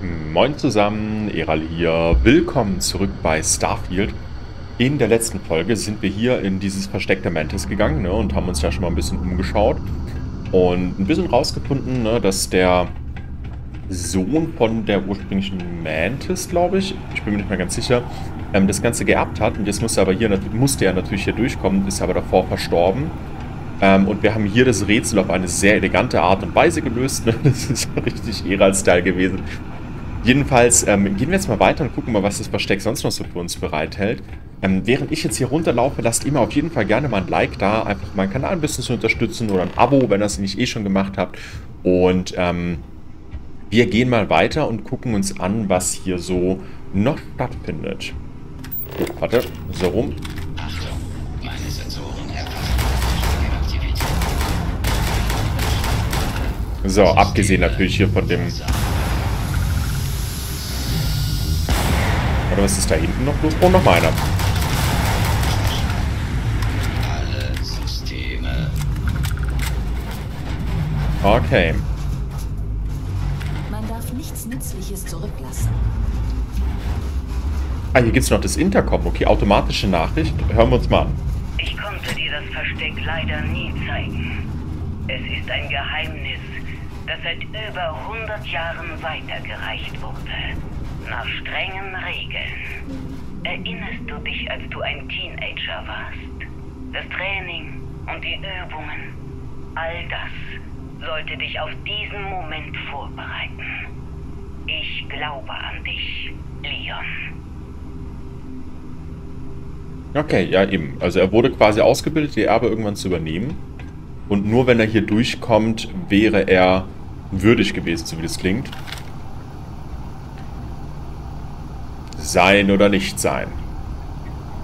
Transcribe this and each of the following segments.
Moin zusammen, Eral hier. Willkommen zurück bei Starfield. In der letzten Folge sind wir hier in dieses Versteck der Mantis gegangen ne, und haben uns ja schon mal ein bisschen umgeschaut. Und ein bisschen rausgefunden, ne, dass der Sohn von der ursprünglichen Mantis, glaube ich, ich bin mir nicht mehr ganz sicher, ähm, das Ganze geerbt hat. Und jetzt musste, aber hier, musste er natürlich hier durchkommen, ist aber davor verstorben. Ähm, und wir haben hier das Rätsel auf eine sehr elegante Art und Weise gelöst. Ne? Das ist richtig Eral-Style gewesen. Jedenfalls ähm, gehen wir jetzt mal weiter und gucken mal, was das Versteck sonst noch so für uns bereithält. Ähm, während ich jetzt hier runterlaufe, lasst ihr mir auf jeden Fall gerne mal ein Like da, einfach meinen Kanal ein bisschen zu unterstützen oder ein Abo, wenn ihr das nicht eh schon gemacht habt. Und ähm, wir gehen mal weiter und gucken uns an, was hier so noch stattfindet. Oh, warte, so rum. So, abgesehen natürlich hier von dem Oder was ist da hinten noch los? Oh, noch mal einer. Okay. Man darf nichts Nützliches zurücklassen. Ah, hier gibt es noch das Intercom. Okay, automatische Nachricht. Hören wir uns mal an. Ich konnte dir das Versteck leider nie zeigen. Es ist ein Geheimnis, das seit über 100 Jahren weitergereicht wurde nach strengen Regeln. Erinnerst du dich, als du ein Teenager warst? Das Training und die Übungen, all das sollte dich auf diesen Moment vorbereiten. Ich glaube an dich, Leon. Okay, ja eben. Also er wurde quasi ausgebildet, die Erbe irgendwann zu übernehmen. Und nur wenn er hier durchkommt, wäre er würdig gewesen, so wie das klingt. Sein oder nicht sein?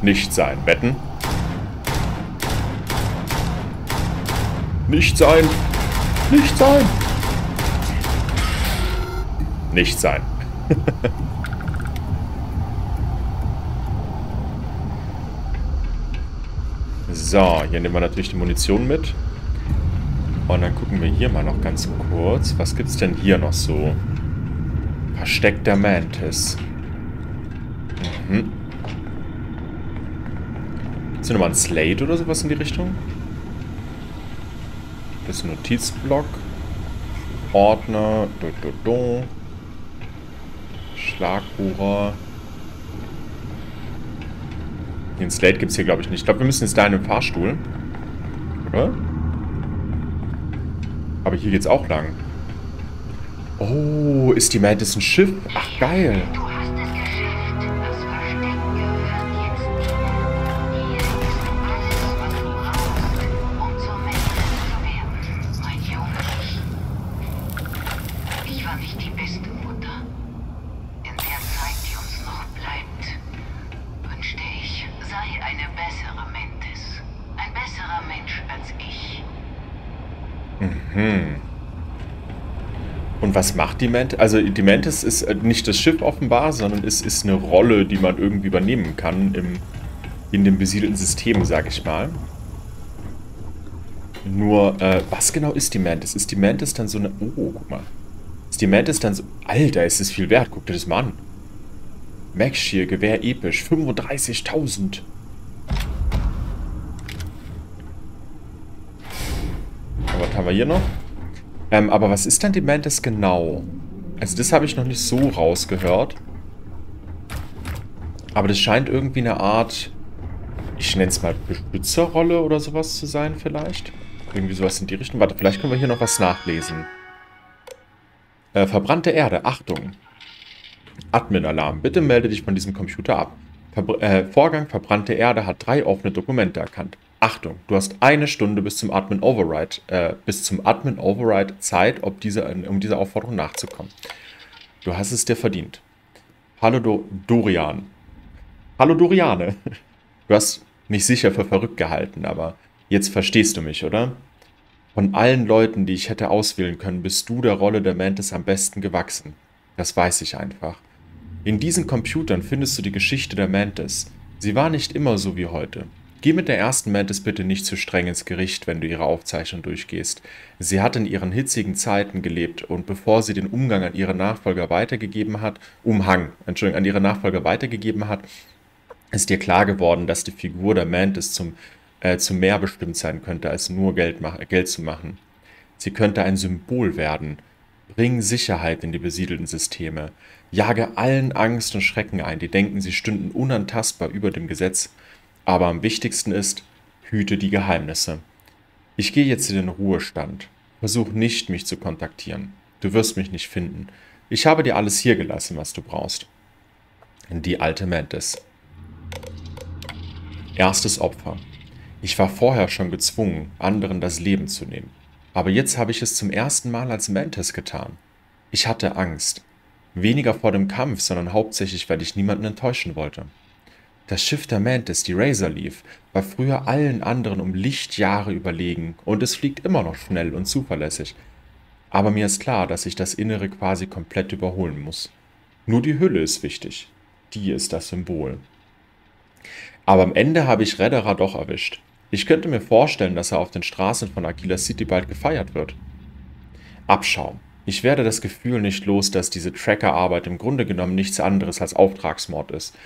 Nicht sein. Wetten? Nicht sein. Nicht sein. Nicht sein. so, hier nehmen wir natürlich die Munition mit. Und dann gucken wir hier mal noch ganz kurz. Was gibt es denn hier noch so? Versteck der Mantis. Mhm. Ist hier nochmal ein Slate oder sowas in die Richtung? Das ist ein Notizblock. Ordner. Do, do, do. Schlagbohrer. Den Slate gibt es hier, glaube ich, nicht. Ich glaube, wir müssen jetzt da in den Fahrstuhl. Oder? Aber hier geht's auch lang. Oh, ist die Mantis ein Schiff? Ach, geil. Mhm. Und was macht die Mantis? Also die Mantis ist äh, nicht das Schiff offenbar, sondern es ist eine Rolle, die man irgendwie übernehmen kann im, in dem besiedelten System, sag ich mal. Nur, äh, was genau ist die Mantis? Ist die Mantis dann so eine... Oh, guck mal. Ist die Mantis dann so... Alter, ist das viel wert. Guck dir das mal an. Max Gewehr episch. 35.000. Was haben wir hier noch? Ähm, aber was ist denn die Mantis genau? Also das habe ich noch nicht so rausgehört. Aber das scheint irgendwie eine Art, ich nenne es mal Beschützerrolle oder sowas zu sein vielleicht. Irgendwie sowas in die Richtung. Warte, vielleicht können wir hier noch was nachlesen. Äh, verbrannte Erde, Achtung. Admin-Alarm, bitte melde dich von diesem Computer ab. Verbr äh, Vorgang verbrannte Erde hat drei offene Dokumente erkannt. Achtung, du hast eine Stunde bis zum Admin Override, äh, bis zum Admin Override Zeit, um, diese, um dieser Aufforderung nachzukommen. Du hast es dir verdient. Hallo Do Dorian. Hallo Doriane. Du hast mich sicher für verrückt gehalten, aber jetzt verstehst du mich, oder? Von allen Leuten, die ich hätte auswählen können, bist du der Rolle der Mantis am besten gewachsen. Das weiß ich einfach. In diesen Computern findest du die Geschichte der Mantis. Sie war nicht immer so wie heute. Geh mit der ersten Mantis bitte nicht zu streng ins Gericht, wenn du ihre Aufzeichnung durchgehst. Sie hat in ihren hitzigen Zeiten gelebt und bevor sie den Umgang an ihre Nachfolger weitergegeben hat, Umhang, Entschuldigung, an ihre Nachfolger weitergegeben hat, ist dir klar geworden, dass die Figur der Mantis zum, äh, zu mehr bestimmt sein könnte, als nur Geld, Geld zu machen. Sie könnte ein Symbol werden. Bring Sicherheit in die besiedelten Systeme. Jage allen Angst und Schrecken ein, die denken, sie stünden unantastbar über dem Gesetz. Aber am wichtigsten ist, hüte die Geheimnisse. Ich gehe jetzt in den Ruhestand. Versuch nicht, mich zu kontaktieren. Du wirst mich nicht finden. Ich habe dir alles hier gelassen, was du brauchst. Die alte Mantis. Erstes Opfer. Ich war vorher schon gezwungen, anderen das Leben zu nehmen. Aber jetzt habe ich es zum ersten Mal als Mantis getan. Ich hatte Angst. Weniger vor dem Kampf, sondern hauptsächlich, weil ich niemanden enttäuschen wollte. Das Schiff der Mantis, die Razor Leaf, war früher allen anderen um Lichtjahre überlegen und es fliegt immer noch schnell und zuverlässig. Aber mir ist klar, dass ich das Innere quasi komplett überholen muss. Nur die Hülle ist wichtig. Die ist das Symbol. Aber am Ende habe ich Redderer doch erwischt. Ich könnte mir vorstellen, dass er auf den Straßen von Aquila City bald gefeiert wird. Abschaum. Ich werde das Gefühl nicht los, dass diese Trackerarbeit im Grunde genommen nichts anderes als Auftragsmord ist.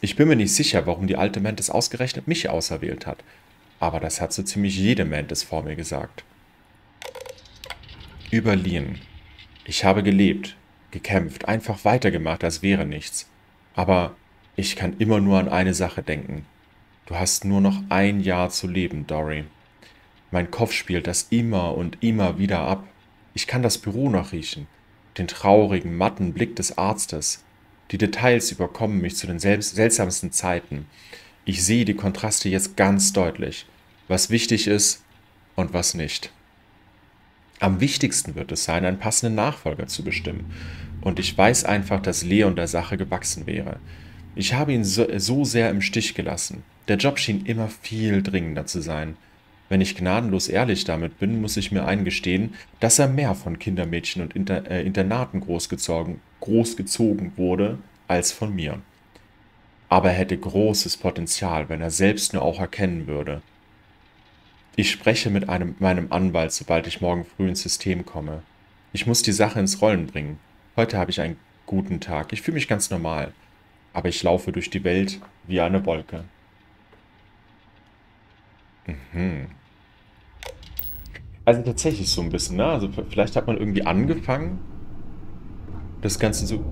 Ich bin mir nicht sicher, warum die alte Mantis ausgerechnet mich auserwählt hat. Aber das hat so ziemlich jede Mantis vor mir gesagt. Über Lien. Ich habe gelebt, gekämpft, einfach weitergemacht, als wäre nichts. Aber ich kann immer nur an eine Sache denken. Du hast nur noch ein Jahr zu leben, Dory. Mein Kopf spielt das immer und immer wieder ab. Ich kann das Büro noch riechen, den traurigen, matten Blick des Arztes, die Details überkommen mich zu den seltsamsten Zeiten. Ich sehe die Kontraste jetzt ganz deutlich, was wichtig ist und was nicht. Am wichtigsten wird es sein, einen passenden Nachfolger zu bestimmen. Und ich weiß einfach, dass Leon der Sache gewachsen wäre. Ich habe ihn so, so sehr im Stich gelassen. Der Job schien immer viel dringender zu sein. Wenn ich gnadenlos ehrlich damit bin, muss ich mir eingestehen, dass er mehr von Kindermädchen und Inter äh, Internaten großgezogen, großgezogen wurde als von mir. Aber er hätte großes Potenzial, wenn er selbst nur auch erkennen würde. Ich spreche mit einem, meinem Anwalt, sobald ich morgen früh ins System komme. Ich muss die Sache ins Rollen bringen. Heute habe ich einen guten Tag. Ich fühle mich ganz normal. Aber ich laufe durch die Welt wie eine Wolke. Mhm. Also tatsächlich so ein bisschen, ne? Also vielleicht hat man irgendwie angefangen, das Ganze so...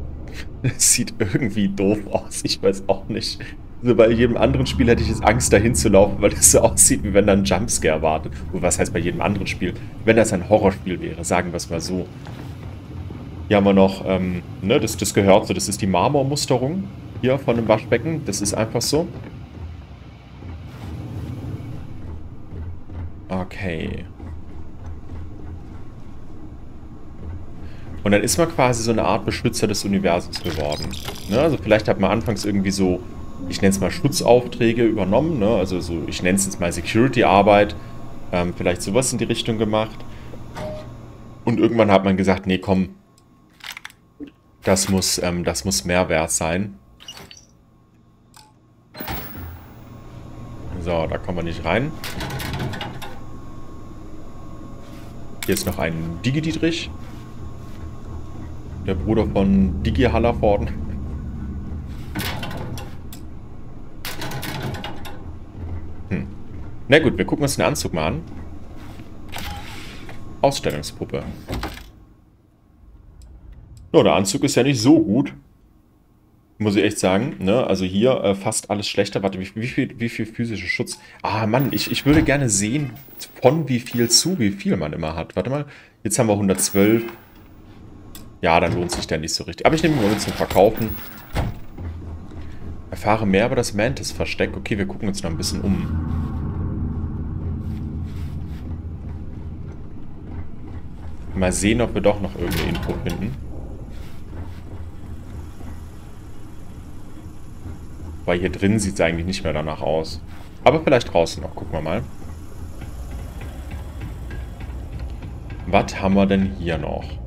Es sieht irgendwie doof aus, ich weiß auch nicht. Also bei jedem anderen Spiel hätte ich jetzt Angst, dahin zu laufen, weil das so aussieht, wie wenn da ein Jumpscare wartet. Und was heißt bei jedem anderen Spiel? Wenn das ein Horrorspiel wäre, sagen wir es mal so. Hier haben wir noch, ähm, ne, das, das gehört so, das ist die Marmormusterung hier von dem Waschbecken. Das ist einfach so. Okay. Und dann ist man quasi so eine Art Beschützer des Universums geworden. Ne? Also vielleicht hat man anfangs irgendwie so, ich nenne es mal Schutzaufträge übernommen. Ne? Also so, ich nenne es jetzt mal Security-Arbeit. Ähm, vielleicht sowas in die Richtung gemacht. Und irgendwann hat man gesagt, nee, komm, das muss, ähm, das muss mehr wert sein. So, da kommen wir nicht rein. Hier ist noch ein Digi-Dietrich. Der Bruder von Digi Hallerforden. Hm. Na gut, wir gucken uns den Anzug mal an. Ausstellungspuppe. No, der Anzug ist ja nicht so gut. Muss ich echt sagen. Ne? Also hier äh, fast alles schlechter. Warte, wie, wie, viel, wie viel physischer Schutz? Ah, Mann, ich, ich würde gerne sehen, von wie viel zu wie viel man immer hat. Warte mal, jetzt haben wir 112. Ja, dann lohnt sich der nicht so richtig. Aber ich nehme ihn mal zum Verkaufen. Erfahre mehr über das Mantis-Versteck. Okay, wir gucken uns noch ein bisschen um. Mal sehen, ob wir doch noch irgendeine Info finden. Weil hier drin sieht es eigentlich nicht mehr danach aus. Aber vielleicht draußen noch. Gucken wir mal. Was haben wir denn hier noch?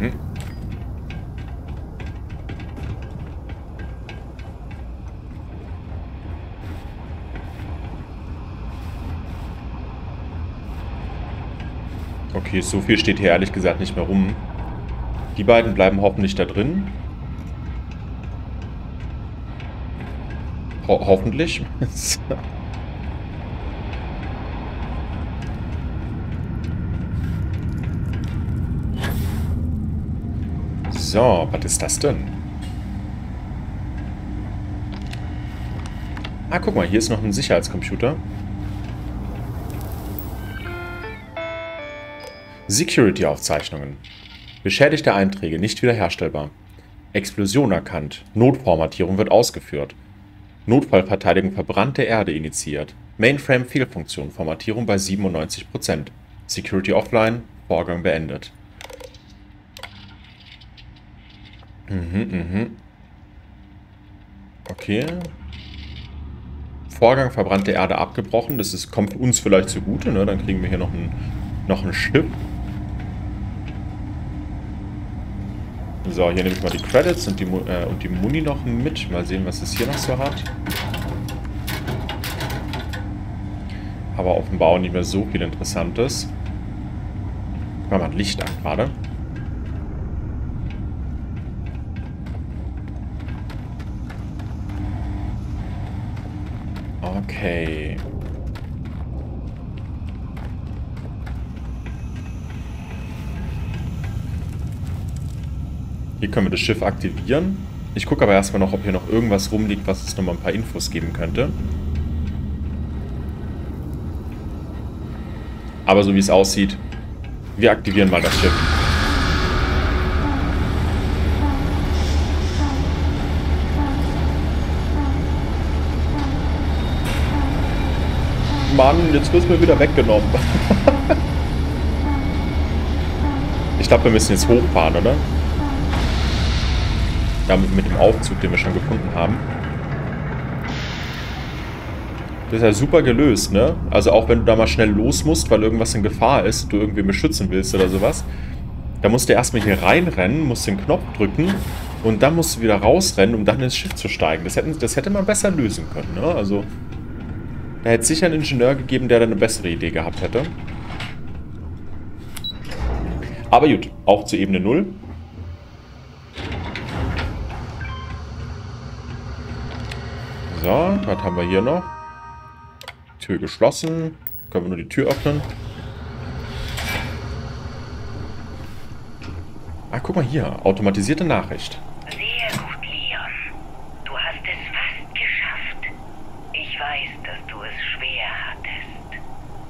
Mhm. Okay, so viel steht hier ehrlich gesagt nicht mehr rum. Die beiden bleiben hoffentlich da drin. Ho hoffentlich. so, was ist das denn? Ah, guck mal, hier ist noch ein Sicherheitscomputer. Security-Aufzeichnungen. Beschädigte Einträge nicht wiederherstellbar. Explosion erkannt. Notformatierung wird ausgeführt. Notfallverteidigung verbrannte Erde initiiert. Mainframe-Fehlfunktion. Formatierung bei 97%. Security offline. Vorgang beendet. Mhm, mhm. Okay. Vorgang verbrannte Erde abgebrochen. Das ist, kommt uns vielleicht zugute, ne? Dann kriegen wir hier noch ein, noch ein Schiff. So, hier nehme ich mal die Credits und die, äh, und die Muni noch mit. Mal sehen, was es hier noch so hat. Aber offenbar auch nicht mehr so viel Interessantes. Mal mal Licht an gerade. Okay. Hier können wir das Schiff aktivieren. Ich gucke aber erstmal noch, ob hier noch irgendwas rumliegt, was uns nochmal ein paar Infos geben könnte. Aber so wie es aussieht, wir aktivieren mal das Schiff. Mann, jetzt wird es mir wieder weggenommen. ich glaube, wir müssen jetzt hochfahren, oder? Ja, mit, mit dem Aufzug, den wir schon gefunden haben. Das ist ja super gelöst, ne? Also auch wenn du da mal schnell los musst, weil irgendwas in Gefahr ist, du irgendwie beschützen willst oder sowas, da musst du erstmal hier reinrennen, musst den Knopf drücken und dann musst du wieder rausrennen, um dann ins Schiff zu steigen. Das, hätten, das hätte man besser lösen können, ne? Also, da hätte es sicher einen Ingenieur gegeben, der da eine bessere Idee gehabt hätte. Aber gut, auch zu Ebene 0. So, was haben wir hier noch? Tür geschlossen. Können wir nur die Tür öffnen. Ah, guck mal hier. Automatisierte Nachricht. Sehr gut, Leon. Du hast es fast geschafft. Ich weiß, dass du es schwer hattest.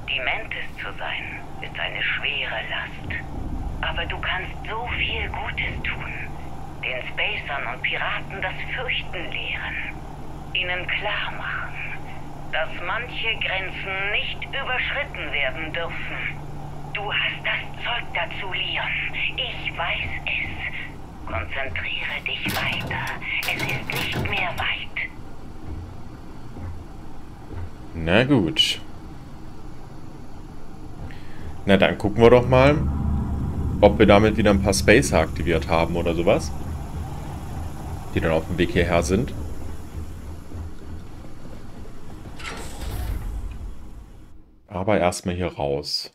Die Mantis zu sein, ist eine schwere Last. Aber du kannst so viel Gutes tun. Den Spacern und Piraten das Fürchten lehren ihnen klar machen, dass manche Grenzen nicht überschritten werden dürfen. Du hast das Zeug dazu, Leon. Ich weiß es. Konzentriere dich weiter. Es ist nicht mehr weit. Na gut. Na dann gucken wir doch mal, ob wir damit wieder ein paar Spacer aktiviert haben oder sowas. Die dann auf dem Weg hierher sind. Aber erstmal hier raus.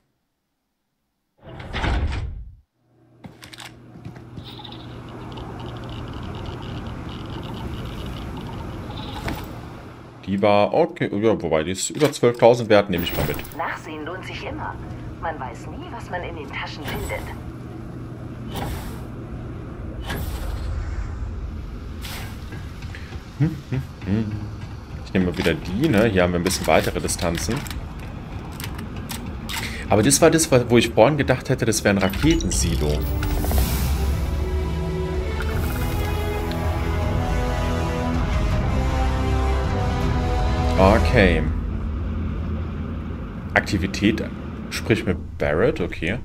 Die war, okay, ja, wobei, die ist über 12.000 wert, nehme ich mal mit. Nachsehen lohnt sich immer. Man weiß nie, was man in den Taschen findet. Ich nehme mal wieder die, ne? Hier haben wir ein bisschen weitere Distanzen. Aber das war das, wo ich vorhin gedacht hätte, das wäre ein Raketensilo. Okay. Aktivität, sprich mit Barrett, okay.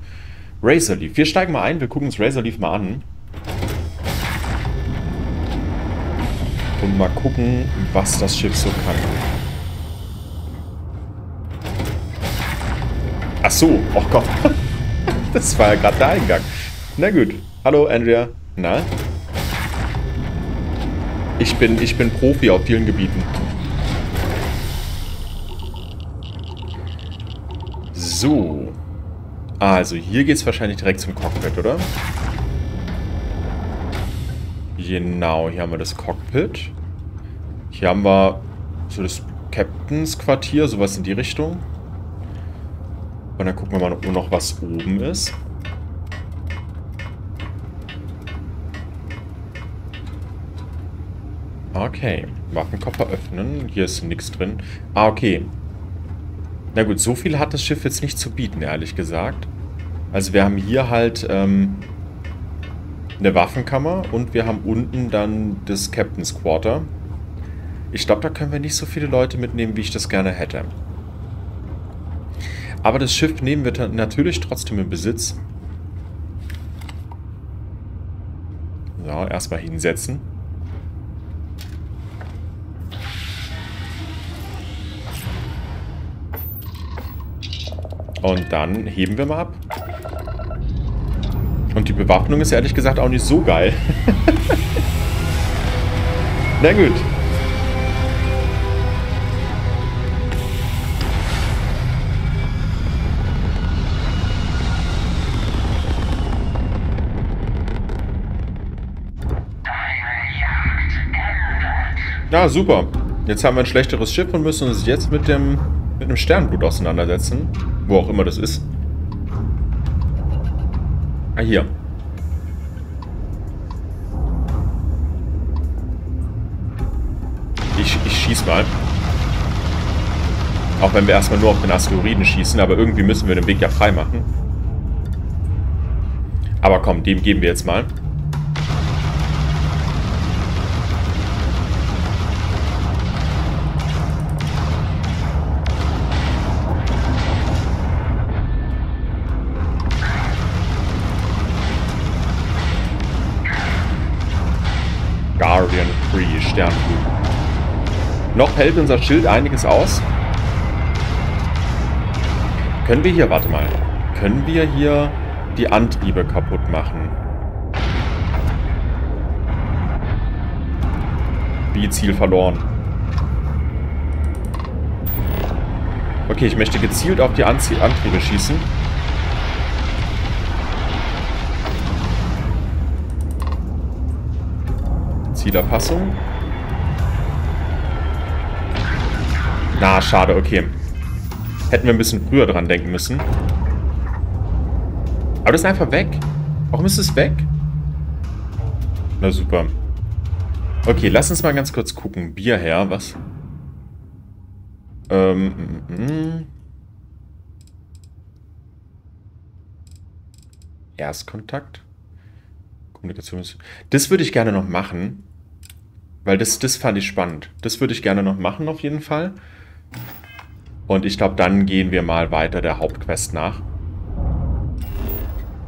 Razorleaf. Wir steigen mal ein, wir gucken uns Razorleaf mal an. Und mal gucken, was das Schiff so kann. Ach so, oh Gott. Das war ja gerade der Eingang. Na gut. Hallo, Andrea. Na? Ich bin, ich bin Profi auf vielen Gebieten. So. Also, hier geht es wahrscheinlich direkt zum Cockpit, oder? Genau, hier haben wir das Cockpit. Hier haben wir so das Captains Quartier, sowas in die Richtung. Und dann gucken wir mal nur noch, was oben ist. Okay, Waffenkoffer öffnen. Hier ist nichts drin. Ah, okay. Na gut, so viel hat das Schiff jetzt nicht zu bieten, ehrlich gesagt. Also wir haben hier halt ähm, eine Waffenkammer und wir haben unten dann das Captain's Quarter. Ich glaube, da können wir nicht so viele Leute mitnehmen, wie ich das gerne hätte. Aber das Schiff nehmen wir natürlich trotzdem in Besitz. So, erstmal hinsetzen. Und dann heben wir mal ab. Und die Bewaffnung ist ehrlich gesagt auch nicht so geil. Na gut. Ja, super. Jetzt haben wir ein schlechteres Schiff und müssen uns jetzt mit dem mit einem Sternblut auseinandersetzen. Wo auch immer das ist. Ah, hier. Ich, ich schieß mal. Auch wenn wir erstmal nur auf den Asteroiden schießen, aber irgendwie müssen wir den Weg ja frei machen. Aber komm, dem geben wir jetzt mal. Noch hält unser Schild einiges aus. Können wir hier, warte mal, können wir hier die Antriebe kaputt machen? Wie Ziel verloren. Okay, ich möchte gezielt auf die Anzie Antriebe schießen. Zielerfassung. Na, schade, okay. Hätten wir ein bisschen früher dran denken müssen. Aber das ist einfach weg. Warum ist es weg? Na super. Okay, lass uns mal ganz kurz gucken. Bier her, was? Ähm, mm, mm. Erstkontakt. Kommunikation. Das würde ich gerne noch machen. Weil das, das fand ich spannend. Das würde ich gerne noch machen auf jeden Fall. Und ich glaube, dann gehen wir mal weiter der Hauptquest nach.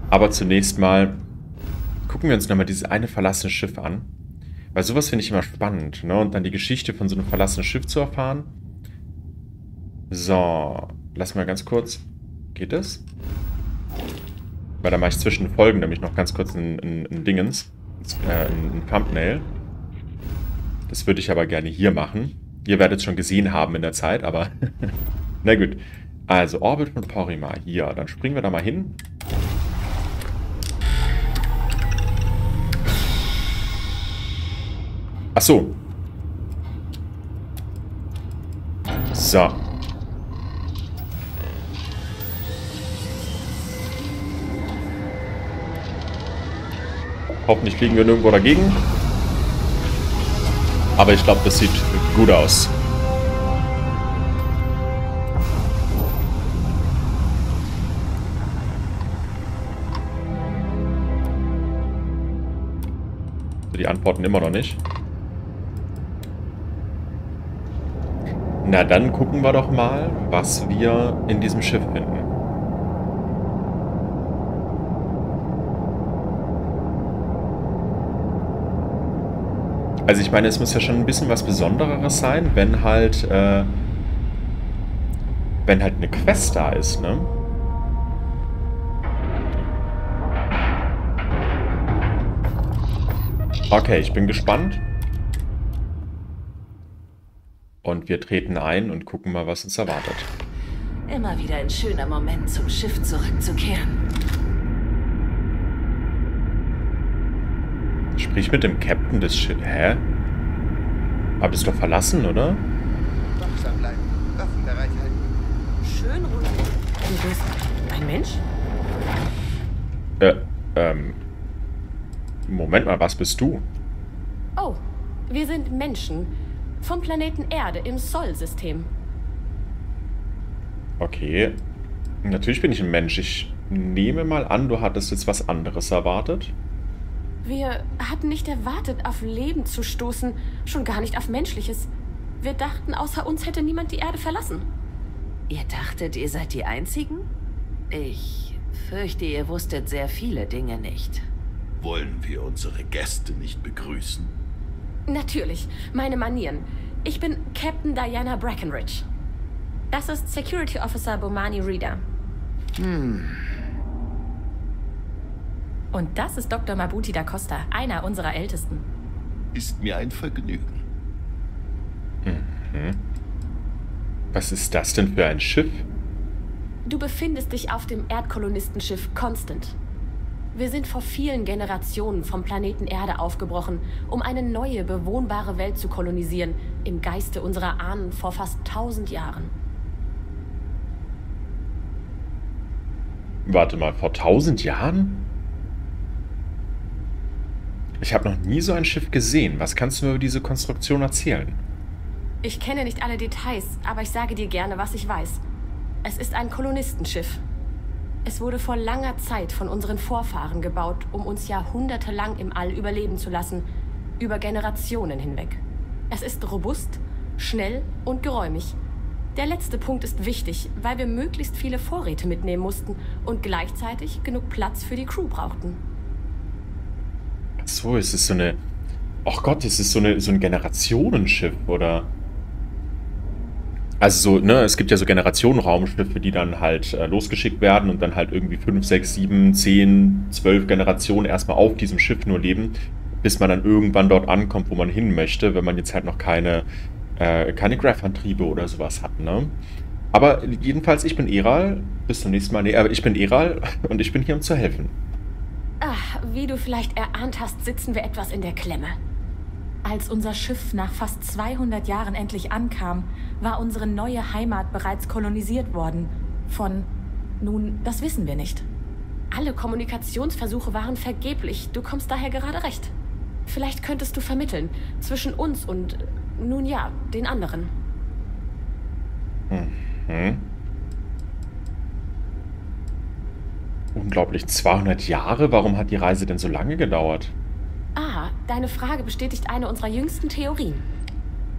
Aber zunächst mal gucken wir uns nochmal dieses eine verlassene Schiff an. Weil sowas finde ich immer spannend. Ne? Und dann die Geschichte von so einem verlassenen Schiff zu erfahren. So, lass mal ganz kurz. Geht das? Weil da mache ich zwischen Folgen nämlich noch ganz kurz ein, ein, ein Dingens. Äh, ein, ein Thumbnail. Das würde ich aber gerne hier machen. Ihr werdet es schon gesehen haben in der Zeit, aber... Na gut. Also, Orbit von Porima. Hier, dann springen wir da mal hin. Ach so. So. Hoffentlich fliegen wir nirgendwo dagegen. Aber ich glaube, das sieht gut aus. Die antworten immer noch nicht. Na, dann gucken wir doch mal, was wir in diesem Schiff finden. Also ich meine, es muss ja schon ein bisschen was Besondereres sein, wenn halt, äh, wenn halt eine Quest da ist, ne? Okay, ich bin gespannt. Und wir treten ein und gucken mal, was uns erwartet. Immer wieder ein schöner Moment, zum Schiff zurückzukehren. Sprich mit dem Captain des Schiffs. Hä? Habt ihr es doch verlassen, oder? Wachsam bleiben. Waffen bereithalten. Schön ruhig. Du bist ein Mensch? Äh, ähm. Moment mal, was bist du? Oh, wir sind Menschen. Vom Planeten Erde im Sol-System. Okay. Natürlich bin ich ein Mensch. Ich nehme mal an, du hattest jetzt was anderes erwartet. Wir hatten nicht erwartet, auf Leben zu stoßen, schon gar nicht auf menschliches. Wir dachten, außer uns hätte niemand die Erde verlassen. Ihr dachtet, ihr seid die Einzigen? Ich fürchte, ihr wusstet sehr viele Dinge nicht. Wollen wir unsere Gäste nicht begrüßen? Natürlich, meine Manieren. Ich bin Captain Diana Brackenridge. Das ist Security Officer Bomani Reader. Hm, Und das ist Dr. Mabuti da Costa, einer unserer Ältesten. Ist mir ein Vergnügen. Was ist das denn für ein Schiff? Du befindest dich auf dem Erdkolonistenschiff Constant. Wir sind vor vielen Generationen vom Planeten Erde aufgebrochen, um eine neue, bewohnbare Welt zu kolonisieren, im Geiste unserer Ahnen vor fast tausend Jahren. Warte mal, vor tausend Jahren? Ich habe noch nie so ein Schiff gesehen. Was kannst du mir über diese Konstruktion erzählen? Ich kenne nicht alle Details, aber ich sage dir gerne, was ich weiß. Es ist ein Kolonistenschiff. Es wurde vor langer Zeit von unseren Vorfahren gebaut, um uns jahrhundertelang im All überleben zu lassen, über Generationen hinweg. Es ist robust, schnell und geräumig. Der letzte Punkt ist wichtig, weil wir möglichst viele Vorräte mitnehmen mussten und gleichzeitig genug Platz für die Crew brauchten. So, es ist so eine. Ach Gott, es ist so, eine, so ein Generationenschiff, oder? Also so, ne, es gibt ja so Generationenraumschiffe, die dann halt äh, losgeschickt werden und dann halt irgendwie 5, 6, 7, 10, 12 Generationen erstmal auf diesem Schiff nur leben, bis man dann irgendwann dort ankommt, wo man hin möchte, wenn man jetzt halt noch keine, äh, keine Graph-Antriebe oder sowas hat, ne? Aber jedenfalls, ich bin Eral. Bis zum nächsten Mal. Nee, aber ich bin Eral und ich bin hier, um zu helfen. Ah, wie du vielleicht erahnt hast, sitzen wir etwas in der Klemme. Als unser Schiff nach fast 200 Jahren endlich ankam, war unsere neue Heimat bereits kolonisiert worden. Von, nun, das wissen wir nicht. Alle Kommunikationsversuche waren vergeblich. Du kommst daher gerade recht. Vielleicht könntest du vermitteln zwischen uns und, nun ja, den anderen. Hm. Unglaublich, 200 Jahre? Warum hat die Reise denn so lange gedauert? Ah, deine Frage bestätigt eine unserer jüngsten Theorien.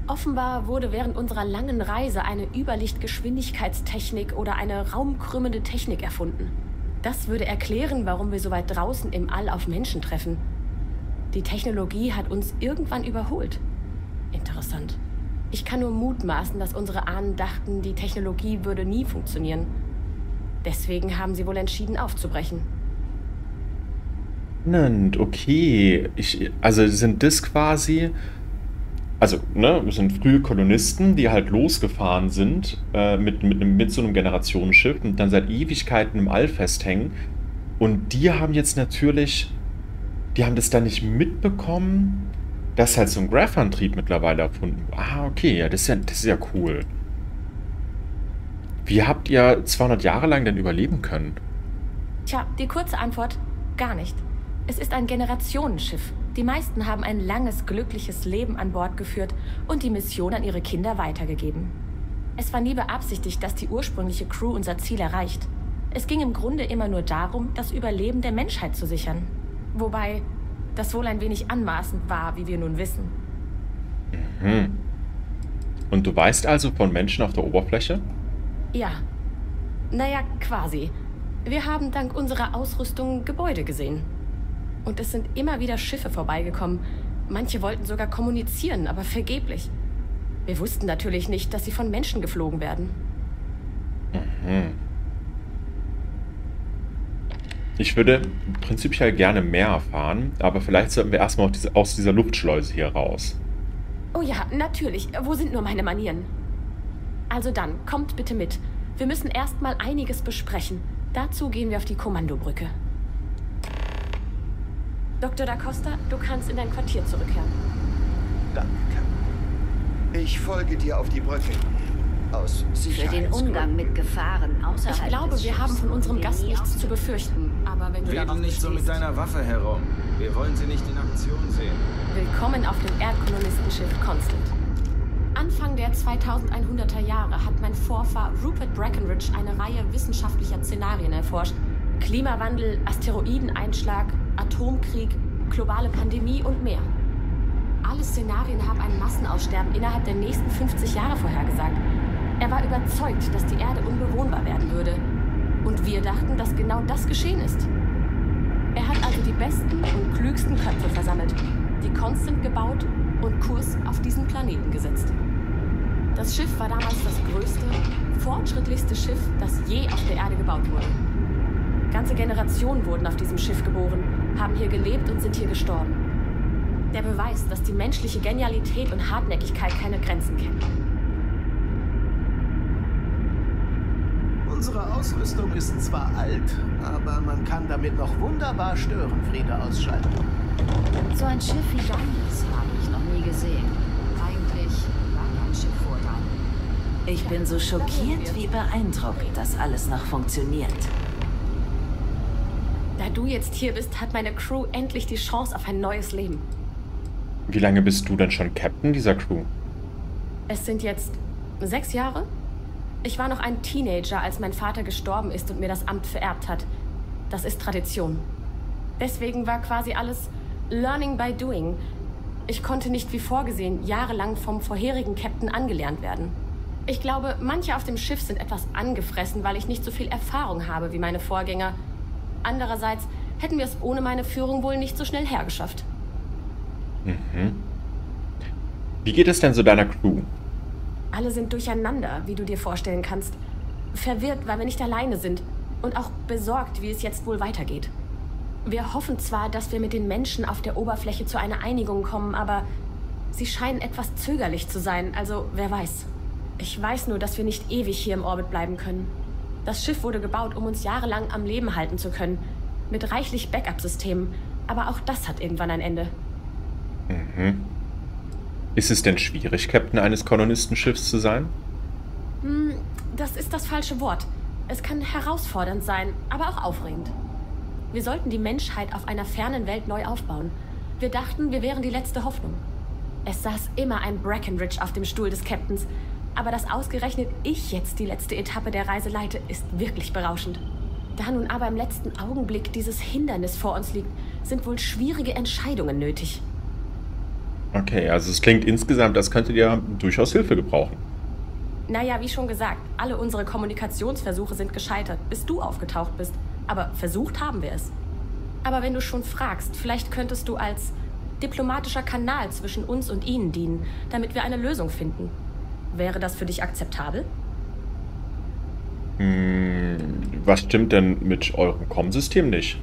Offenbar wurde während unserer langen Reise eine Überlichtgeschwindigkeitstechnik oder eine raumkrümmende Technik erfunden. Das würde erklären, warum wir so weit draußen im All auf Menschen treffen. Die Technologie hat uns irgendwann überholt. Interessant. Ich kann nur mutmaßen, dass unsere Ahnen dachten, die Technologie würde nie funktionieren. Deswegen haben sie wohl entschieden aufzubrechen. Okay. Ich, also sind das quasi, also, ne, sind frühe Kolonisten, die halt losgefahren sind äh, mit, mit, mit so einem Generationenschiff und dann seit Ewigkeiten im All festhängen. Und die haben jetzt natürlich, die haben das dann nicht mitbekommen, dass halt so ein Graph-Antrieb mittlerweile erfunden. Ah, okay, ja, das ist ja, das ist ja cool. Wie habt ihr 200 Jahre lang denn überleben können? Tja, die kurze Antwort, gar nicht. Es ist ein Generationenschiff. Die meisten haben ein langes, glückliches Leben an Bord geführt und die Mission an ihre Kinder weitergegeben. Es war nie beabsichtigt, dass die ursprüngliche Crew unser Ziel erreicht. Es ging im Grunde immer nur darum, das Überleben der Menschheit zu sichern. Wobei das wohl ein wenig anmaßend war, wie wir nun wissen. Hm. Und du weißt also von Menschen auf der Oberfläche? Ja. Naja, quasi. Wir haben dank unserer Ausrüstung Gebäude gesehen. Und es sind immer wieder Schiffe vorbeigekommen. Manche wollten sogar kommunizieren, aber vergeblich. Wir wussten natürlich nicht, dass sie von Menschen geflogen werden. Hm. Ich würde prinzipiell gerne mehr erfahren, aber vielleicht sollten wir erstmal aus dieser Luftschleuse hier raus. Oh ja, natürlich. Wo sind nur meine Manieren? Also dann, kommt bitte mit. Wir müssen erstmal einiges besprechen. Dazu gehen wir auf die Kommandobrücke. Dr. Da Costa, du kannst in dein Quartier zurückkehren. Danke, Captain. Ich folge dir auf die Brücke. Aus Für den. Umgang mit Gefahren außerhalb Ich glaube, des wir haben von unserem Gast nichts zu befürchten. Aber wenn du Wedel nicht so mit deiner Waffe herum. Wir wollen sie nicht in Aktion sehen. Willkommen auf dem Erdkolonistenschiff Constant. Der 2100er Jahre hat mein Vorfahr Rupert Breckenridge eine Reihe wissenschaftlicher Szenarien erforscht. Klimawandel, Asteroideneinschlag, Atomkrieg, globale Pandemie und mehr. Alle Szenarien haben ein Massenaussterben innerhalb der nächsten 50 Jahre vorhergesagt. Er war überzeugt, dass die Erde unbewohnbar werden würde. Und wir dachten, dass genau das geschehen ist. Er hat also die besten und klügsten Köpfe versammelt, die Constant gebaut und Kurs auf diesen Planeten gesetzt. Das Schiff war damals das größte, fortschrittlichste Schiff, das je auf der Erde gebaut wurde. Ganze Generationen wurden auf diesem Schiff geboren, haben hier gelebt und sind hier gestorben. Der Beweis, dass die menschliche Genialität und Hartnäckigkeit keine Grenzen kennen. Unsere Ausrüstung ist zwar alt, aber man kann damit noch wunderbar Störenfriede ausschalten. So ein Schiff wie deines habe ich noch nie gesehen. Eigentlich war kein Schiff vor deinem. Ich bin so schockiert wie beeindruckt, dass alles noch funktioniert. Da du jetzt hier bist, hat meine Crew endlich die Chance auf ein neues Leben. Wie lange bist du denn schon Captain dieser Crew? Es sind jetzt sechs Jahre? Ich war noch ein Teenager, als mein Vater gestorben ist und mir das Amt vererbt hat. Das ist Tradition. Deswegen war quasi alles Learning by Doing. Ich konnte nicht wie vorgesehen jahrelang vom vorherigen Captain angelernt werden. Ich glaube, manche auf dem Schiff sind etwas angefressen, weil ich nicht so viel Erfahrung habe wie meine Vorgänger. Andererseits hätten wir es ohne meine Führung wohl nicht so schnell hergeschafft. Wie geht es denn so deiner Crew? Alle sind durcheinander, wie du dir vorstellen kannst. Verwirrt, weil wir nicht alleine sind. Und auch besorgt, wie es jetzt wohl weitergeht. Wir hoffen zwar, dass wir mit den Menschen auf der Oberfläche zu einer Einigung kommen, aber sie scheinen etwas zögerlich zu sein, also wer weiß. Ich weiß nur, dass wir nicht ewig hier im Orbit bleiben können. Das Schiff wurde gebaut, um uns jahrelang am Leben halten zu können. Mit reichlich Backup-Systemen. Aber auch das hat irgendwann ein Ende. Ist es denn schwierig, Captain eines Kolonistenschiffs zu sein? Hm, das ist das falsche Wort. Es kann herausfordernd sein, aber auch aufregend. Wir sollten die Menschheit auf einer fernen Welt neu aufbauen. Wir dachten, wir wären die letzte Hoffnung. Es saß immer ein Breckenridge auf dem Stuhl des Captains, aber dass ausgerechnet ich jetzt die letzte Etappe der Reise leite, ist wirklich berauschend. Da nun aber im letzten Augenblick dieses Hindernis vor uns liegt, sind wohl schwierige Entscheidungen nötig. Okay, also es klingt insgesamt, als könntet ihr durchaus Hilfe gebrauchen. Naja, wie schon gesagt, alle unsere Kommunikationsversuche sind gescheitert, bis du aufgetaucht bist. Aber versucht haben wir es. Aber wenn du schon fragst, vielleicht könntest du als diplomatischer Kanal zwischen uns und ihnen dienen, damit wir eine Lösung finden. Wäre das für dich akzeptabel? Hm, was stimmt denn mit eurem Com-System nicht?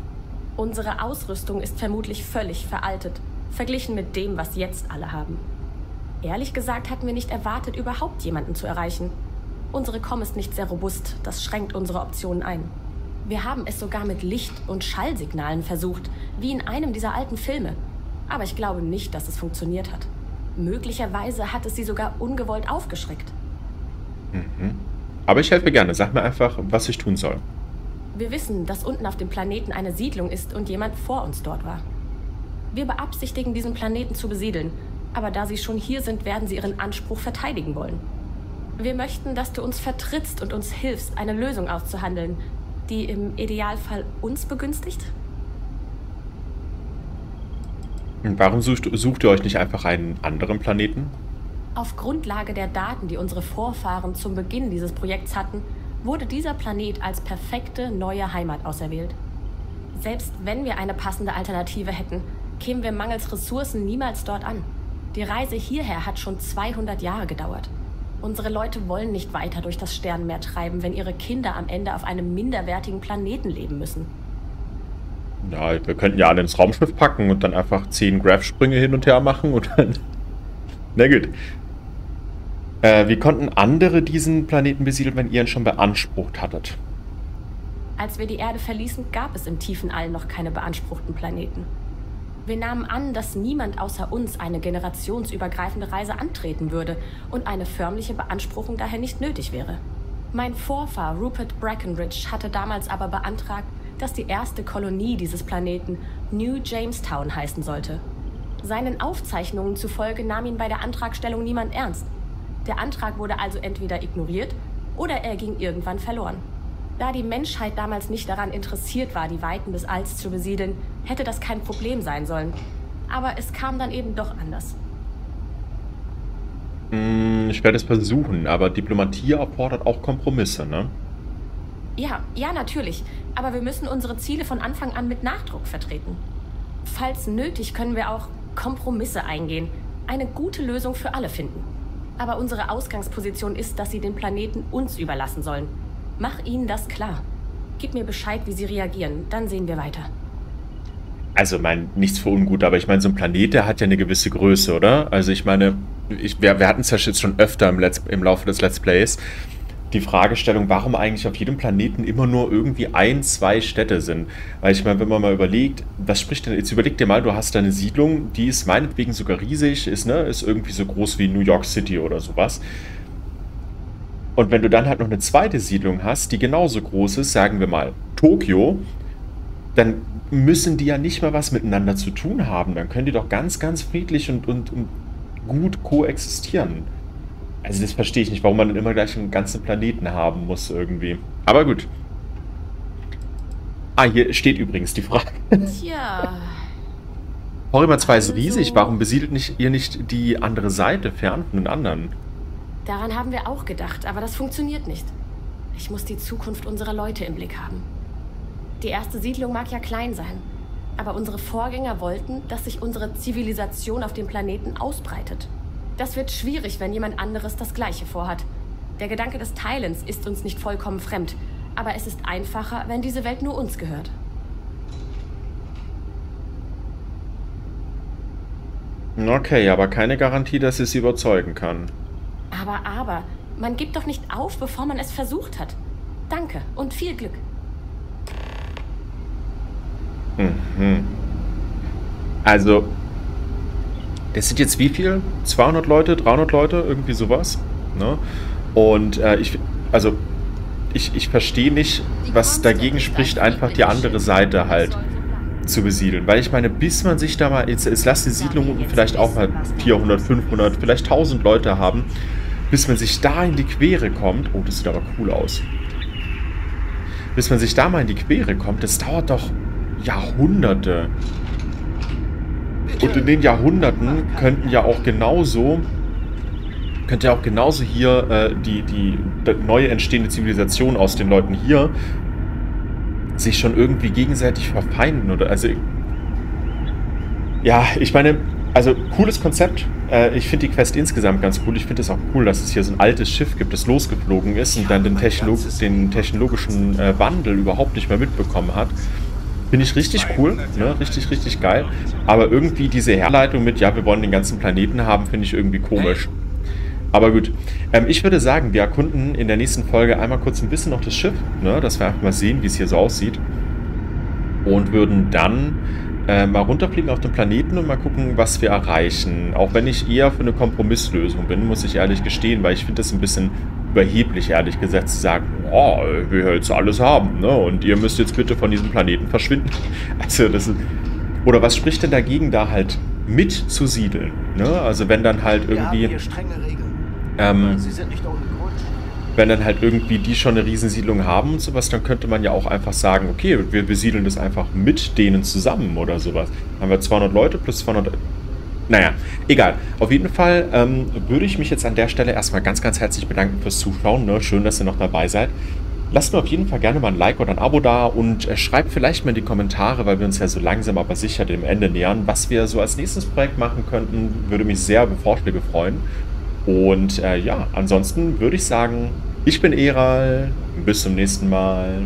Unsere Ausrüstung ist vermutlich völlig veraltet, verglichen mit dem, was jetzt alle haben. Ehrlich gesagt hatten wir nicht erwartet, überhaupt jemanden zu erreichen. Unsere Com ist nicht sehr robust, das schränkt unsere Optionen ein. Wir haben es sogar mit Licht- und Schallsignalen versucht, wie in einem dieser alten Filme. Aber ich glaube nicht, dass es funktioniert hat. Möglicherweise hat es sie sogar ungewollt aufgeschreckt. Aber ich helfe gerne. Sag mir einfach, was ich tun soll. Wir wissen, dass unten auf dem Planeten eine Siedlung ist und jemand vor uns dort war. Wir beabsichtigen, diesen Planeten zu besiedeln, aber da sie schon hier sind, werden sie ihren Anspruch verteidigen wollen. Wir möchten, dass du uns vertrittst und uns hilfst, eine Lösung auszuhandeln, die im Idealfall uns begünstigt? Und warum sucht, sucht ihr euch nicht einfach einen anderen Planeten? Auf Grundlage der Daten, die unsere Vorfahren zum Beginn dieses Projekts hatten, wurde dieser Planet als perfekte neue Heimat auserwählt. Selbst wenn wir eine passende Alternative hätten, kämen wir mangels Ressourcen niemals dort an. Die Reise hierher hat schon 200 Jahre gedauert. Unsere Leute wollen nicht weiter durch das Sternenmeer treiben, wenn ihre Kinder am Ende auf einem minderwertigen Planeten leben müssen. Ja, wir könnten ja alle ins Raumschiff packen und dann einfach 10 Graph-Sprünge hin und her machen und dann. Na gut. Äh, wie konnten andere diesen Planeten besiedeln, wenn ihr ihn schon beansprucht hattet? Als wir die Erde verließen, gab es im tiefen All noch keine beanspruchten Planeten. Wir nahmen an, dass niemand außer uns eine generationsübergreifende Reise antreten würde und eine förmliche Beanspruchung daher nicht nötig wäre. Mein Vorfahr Rupert Breckenridge hatte damals aber beantragt, dass die erste Kolonie dieses Planeten New Jamestown heißen sollte. Seinen Aufzeichnungen zufolge nahm ihn bei der Antragstellung niemand ernst. Der Antrag wurde also entweder ignoriert oder er ging irgendwann verloren. Da die Menschheit damals nicht daran interessiert war, die Weiten des Alls zu besiedeln, hätte das kein Problem sein sollen. Aber es kam dann eben doch anders. Hm, ich werde es versuchen, aber Diplomatie erfordert auch Kompromisse, ne? Ja, ja, natürlich. Aber wir müssen unsere Ziele von Anfang an mit Nachdruck vertreten. Falls nötig, können wir auch Kompromisse eingehen. Eine gute Lösung für alle finden. Aber unsere Ausgangsposition ist, dass sie den Planeten uns überlassen sollen. Mach ihnen das klar. Gib mir Bescheid, wie sie reagieren. Dann sehen wir weiter. Also, mein, nichts für ungut, aber ich meine, so ein Planet, der hat ja eine gewisse Größe, oder? Also, ich meine, ich, wir, wir hatten es ja jetzt schon öfter im, Let's, im Laufe des Let's Plays. Die Fragestellung, warum eigentlich auf jedem Planeten immer nur irgendwie ein, zwei Städte sind. Weil ich meine, wenn man mal überlegt, was spricht denn, jetzt überleg dir mal, du hast da eine Siedlung, die ist meinetwegen sogar riesig, ist, ne, ist irgendwie so groß wie New York City oder sowas. Und wenn du dann halt noch eine zweite Siedlung hast, die genauso groß ist, sagen wir mal Tokio, dann müssen die ja nicht mal was miteinander zu tun haben. Dann können die doch ganz, ganz friedlich und, und, und gut koexistieren. Also das verstehe ich nicht, warum man dann immer gleich einen ganzen Planeten haben muss irgendwie. Aber gut. Ah, hier steht übrigens die Frage. Tja. Horrimer 2 ist riesig. Warum besiedelt nicht, ihr nicht die andere Seite fern von den anderen? Daran haben wir auch gedacht, aber das funktioniert nicht. Ich muss die Zukunft unserer Leute im Blick haben. Die erste Siedlung mag ja klein sein, aber unsere Vorgänger wollten, dass sich unsere Zivilisation auf dem Planeten ausbreitet. Das wird schwierig, wenn jemand anderes das Gleiche vorhat. Der Gedanke des Teilens ist uns nicht vollkommen fremd, aber es ist einfacher, wenn diese Welt nur uns gehört. Okay, aber keine Garantie, dass ich sie überzeugen kann. Aber, aber, man gibt doch nicht auf, bevor man es versucht hat. Danke und viel Glück. Mhm. Also, das sind jetzt wie viel? 200 Leute, 300 Leute, irgendwie sowas. Ne? Und äh, ich, also, ich, ich verstehe nicht, was dagegen spricht, einfach die andere Seite halt zu besiedeln. Weil ich meine, bis man sich da mal, jetzt, jetzt lass die Siedlung vielleicht auch mal 400, 500, vielleicht 1000 Leute haben, bis man sich da in die Quere kommt. Oh, das sieht aber cool aus. Bis man sich da mal in die Quere kommt, das dauert doch Jahrhunderte. Und in den Jahrhunderten könnten ja auch genauso könnte ja auch genauso hier äh, die, die, die neue entstehende Zivilisation aus den Leuten hier sich schon irgendwie gegenseitig verfeinden oder also ja, ich meine, also cooles Konzept. Äh, ich finde die Quest insgesamt ganz cool. Ich finde es auch cool, dass es hier so ein altes Schiff gibt, das losgeflogen ist und dann den, Techno den technologischen äh, Wandel überhaupt nicht mehr mitbekommen hat. Finde ich richtig cool, ne? richtig, richtig geil. Aber irgendwie diese Herleitung mit, ja, wir wollen den ganzen Planeten haben, finde ich irgendwie komisch. Aber gut, ähm, ich würde sagen, wir erkunden in der nächsten Folge einmal kurz ein bisschen noch das Schiff, ne? dass wir einfach mal sehen, wie es hier so aussieht. Und würden dann äh, mal runterfliegen auf den Planeten und mal gucken, was wir erreichen. Auch wenn ich eher für eine Kompromisslösung bin, muss ich ehrlich gestehen, weil ich finde das ein bisschen überheblich, ehrlich gesagt, zu sagen, oh, wir jetzt alles haben, ne? Und ihr müsst jetzt bitte von diesem Planeten verschwinden. Also das ist. Oder was spricht denn dagegen, da halt mit zu siedeln? Ne? Also wenn dann halt irgendwie. Wir haben hier strenge Regeln. Ähm, Sie sind nicht ohne Grund. wenn dann halt irgendwie die schon eine Riesensiedlung haben und sowas, dann könnte man ja auch einfach sagen, okay, wir besiedeln das einfach mit denen zusammen oder sowas. Haben wir 200 Leute plus 200... Naja, egal. Auf jeden Fall ähm, würde ich mich jetzt an der Stelle erstmal ganz, ganz herzlich bedanken fürs Zuschauen. Ne? Schön, dass ihr noch dabei seid. Lasst mir auf jeden Fall gerne mal ein Like oder ein Abo da und äh, schreibt vielleicht mal in die Kommentare, weil wir uns ja so langsam aber sicher dem Ende nähern, was wir so als nächstes Projekt machen könnten. Würde mich sehr über Vorschläge freuen. Und äh, ja, ansonsten würde ich sagen, ich bin Eral. Bis zum nächsten Mal.